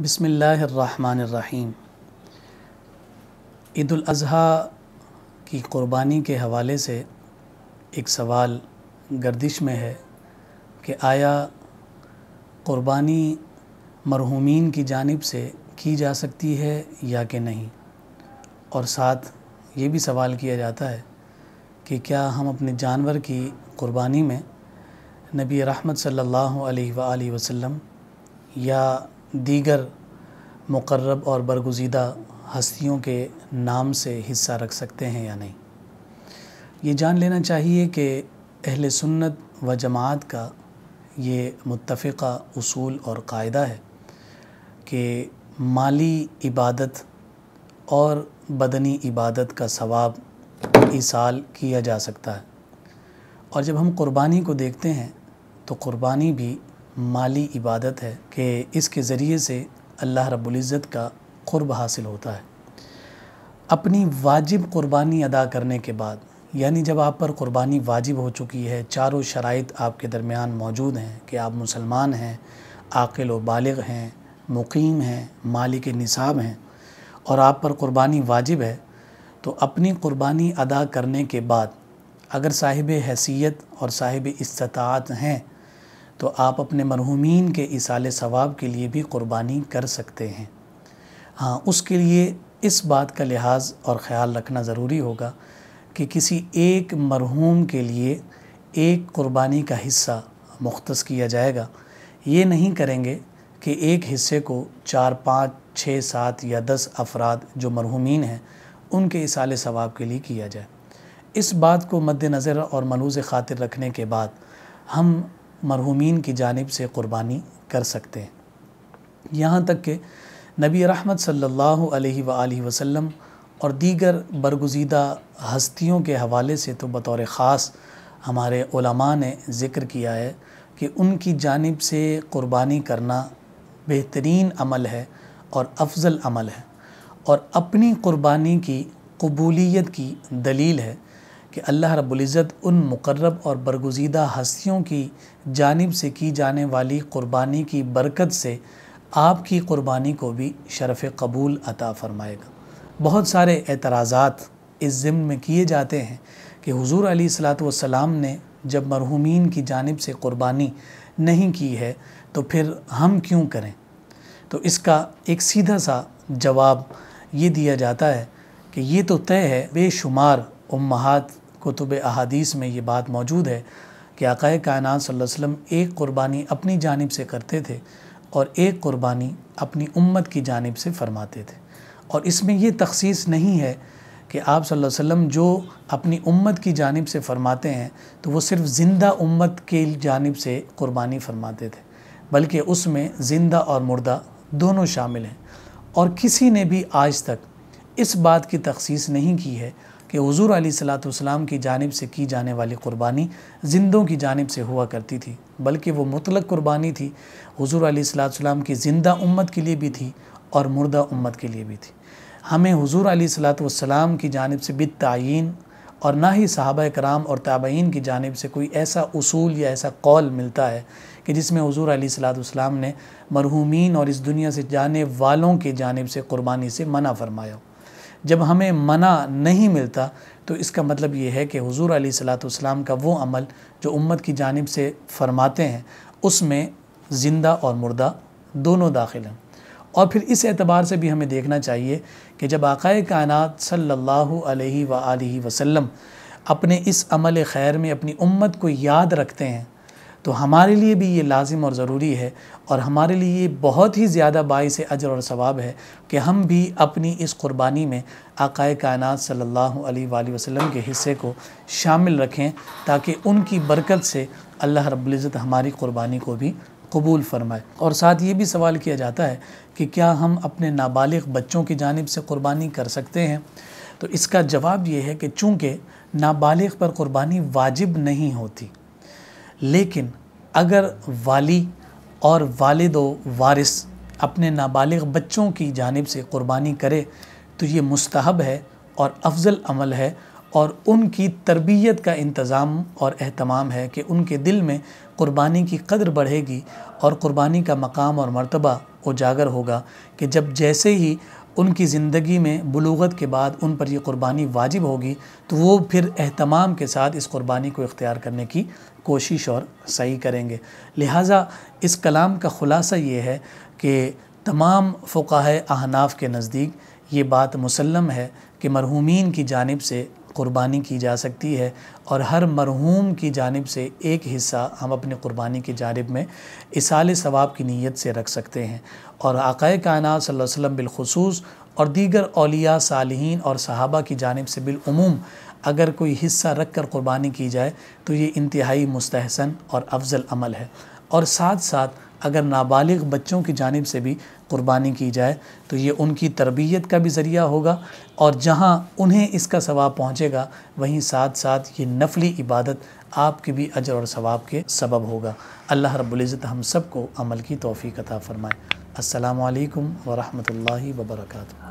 बिसमीम ईद अज़हा की क़ुरबानी के हवाले से एक सवाल गर्दिश में है कि आया क़ुरबानी मरहुमीन की जानिब से की जा सकती है या कि नहीं? और साथ ये भी सवाल किया जाता है कि क्या हम अपने जानवर की क़ुरबानी में नबी रहमत सल्लल्लाहु अलैहि वसल्लम या दीगर मुकर्रब और बरगुज़ीदा हस्तियों के नाम से हिस्सा रख सकते हैं या नहीं। ये जान लेना चाहिए कि अहल सुन्नत व जमात का ये मुतफ़ा उसूल और कायदा है कि माली इबादत और बदनी इबादत का सवाब ईसाल किया जा सकता है। और जब हम क़ुरबानी को देखते हैं तो क़ुरबानी भी माली इबादत है कि इसके ज़रिए से अल्लाह रब्ज़त का क़ुरब हासिल होता है। अपनी वाजिब क़ुरबानी अदा करने के बाद, यानी जब आप पर क़ुरबानी वाजिब हो चुकी है, चारों शराइत आपके दरमियान मौजूद हैं कि आप मुसलमान हैं, आकिल व हैं, मुकीम हैं, मालिक निसाब हैं, और आप पर क़ुरबानी वाजिब है तो अपनी क़ुरबानी अदा करने के बाद, अगर साहिब हैसियत और साहिब इस्तात हैं तो आप अपने मरहुमीन के इसाल सवाब के लिए भी क़ुरबानी कर सकते हैं। हाँ उसके लिए इस बात का लिहाज और ख़्याल रखना ज़रूरी होगा कि किसी एक मरहूम के लिए एक क़ुरबानी का हिस्सा मुख्त किया जाएगा। ये नहीं करेंगे कि एक हिस्से को चार, पाँच, छः, सात या दस अफराद जो मरहुमीन हैं, उनके इसाल सवाब के लिए किया जाए। इस बात को मद्दनज़र और मलूज़ ख़ातिर रखने के बाद हम मरहुमीन की जानब से क़ुरबानी कर सकते हैं। यहाँ तक कि नबी रहमत सल्लल्लाहु अलैहि वसल्लम और दीगर बरगुज़ीदा हस्तियों के हवाले से तो बतौर ख़ास हमारे ने ज़िक्र किया है कि उनकी जानब से क़ुरबानी करना बेहतरीन अमल है और अफजल अमल है और अपनी क़ुरबानी की कबूलियत की दलील है कि अल्लाह रब्ज़त उन मुकर्रब और बरगुज़ीदा हस्तियों की जानब से की जाने वाली क़ुरबानी की बरकत से आपकी क़ुरबानी को भी शरफ़ कबूल अता फ़रमाएगा। बहुत सारे एतराज़ात इस ज़िम्न में किए जाते हैं कि हुजूर अली सलाम ने जब मरहुमीन की जानब से क़ुरबानी नहीं की है तो फिर हम क्यों करें? तो इसका एक सीधा सा जवाब ये दिया जाता है कि ये तो तय है बेशुमार उम्महात कुतुब अहादीस में ये बात मौजूद है कि आकाए कायनात वसल्लम एक क़ुरबानी अपनी जानब से करते थे और एक क़ुरबानी अपनी उम्मत की जानब से फरमाते थे। और इसमें ये तखसीस नहीं है कि आप वसल्लम जो अपनी उम्मत की जानब से फरमाते हैं तो वो सिर्फ़ ज़िंदा उम्मत के जानब से क़ुरबानी फरमाते थे, बल्कि उसमें ज़िंदा और मुर्दा दोनों शामिल हैं। और किसी ने भी आज तक इस बात की तखसीस नहीं की है कि हजूर सलाम की जानब से की जाने वाली क़ुरबानी ज़िंदों की जानब से हुआ करती थी, बल्कि वो मुतलक क़ुरबानी थी। हजूर सलाम की ज़िंदा उम्मत के लिए भी थी और मुर्दा उम्मत के लिए भी थी। हमें हजूर सलाम की जानब से बित तयन और ना ही सहाबा कराम और ताबईन की जानब से कोई ऐसा असूल या ऐसा कौल मिलता है कि जिसमें हजूर सलाम ने मरहूमिन और इस दुनिया से जाने वालों की जानब से क़ुरबानी से मना फरमाया जब हमें मना नहीं मिलता तो इसका मतलब ये है कि हुजूर अली सलाम का वो अमल जो उम्मत की जानब से फरमाते हैं, उसमें ज़िंदा और मुर्दा दोनों दाखिल हैं। और फिर इस एतबार से भी हमें देखना चाहिए कि जब आकाए कायनात सल्लल्लाहु अलैहि वसल्लम अपने इस अमल खैर में अपनी उम्मत को याद रखते हैं तो हमारे लिए भी ये लाजिम और ज़रूरी है और हमारे लिए ये बहुत ही ज़्यादा बाईस अजर और सवाब है कि हम भी अपनी इस क़ुरबानी में आकाए कायनात सल्लल्लाहु अलैहि वसल्लम के हिस्से को शामिल रखें ताकि उनकी बरकत से अल्लाह रब्ज़त हमारी क़ुरबानी को भी कबूल फरमाए। और साथ ये भी सवाल किया जाता है कि क्या हम अपने नाबालिग बच्चों की जानब से क़ुरबानी कर सकते हैं? तो इसका जवाब ये है कि चूँकि नाबालिग पर क़ुरबानी वाजिब नहीं होती लेकिन अगर वाली और वालिद वारिस अपने नाबालिग बच्चों की जानब से क़ुरबानी करे तो ये मुस्तहब है और अफजल अमल है और उनकी तरबियत का इंतज़ाम और अहतमाम है कि उनके दिल में क़ुरबानी की कदर बढ़ेगी और क़ुरबानी का मकाम और मर्तबा उजागर होगा कि जब जैसे ही उनकी ज़िंदगी में बलूगत के बाद उन पर यह क़ुरबानी वाजिब होगी तो वो फिर अहतमाम के साथ इस क़ुरबानी को इख्तियार करने की कोशिश और सही करेंगे। लिहाजा इस कलाम का ख़ुलासा ये है कि तमाम फ़ुकाह अहनाफ के नज़दीक ये बात मुसलम है कि मरहूमिन की जानब से क़ुरबानी की जा सकती है और हर मरहूम की जानब से एक हिस्सा हम अपने क़ुरबानी की जानब में इसाल सवाब की नीयत से रख सकते हैं। और सल्लल्लाहु अलैहि वसल्लम बिलखसूस और दीगर अलिया सालहीन और सहाबा की जानब से बिलूम अगर कोई हिस्सा रख कर क़ुरबानी की जाए तो ये इंतहाई मुस्तहसन और अफजल अमल है। और साथ साथ अगर नाबालिग बच्चों की जानब से भी कुर्बानी की जाए तो ये उनकी तरबियत का भी ज़रिया होगा और जहाँ उन्हें इसका सवाब पहुँचेगा, वहीं साथ साथ ये नफली इबादत आपके भी अजर और सवाब के सबब होगा। अल्लाह रब्बुल हम सबको अमल की तोफ़ी कथा फ़रमाए। अस्सलाम वरहमल व रहमतुल्लाहि व बरकातुहू।